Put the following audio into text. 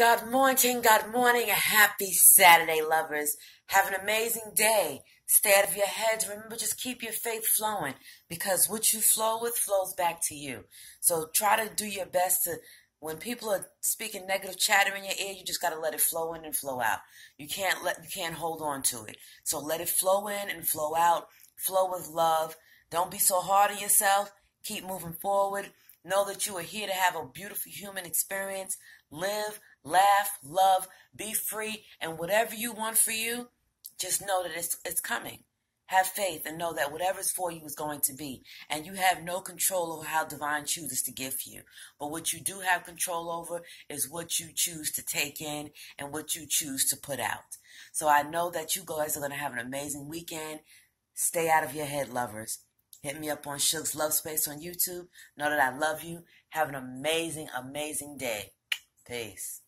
God morning, God morning, a happy Saturday, lovers. Have an amazing day. Stay out of your heads. Remember, just keep your faith flowing because what you flow with flows back to you. So try to do your best to, when people are speaking negative chatter in your ear, you just got to let it flow in and flow out. You can't let, you can't hold on to it. So let it flow in and flow out. Flow with love. Don't be so hard on yourself. Keep moving forward. Know that you are here to have a beautiful human experience. Live, laugh, love, be free, and whatever you want for you, just know that it's, it's coming. Have faith and know that whatever's for you is going to be. And you have no control over how divine chooses to give you. But what you do have control over is what you choose to take in and what you choose to put out. So I know that you guys are going to have an amazing weekend. Stay out of your head, lovers. Hit me up on Shug's Love Space on YouTube. Know that I love you. Have an amazing, amazing day. Peace.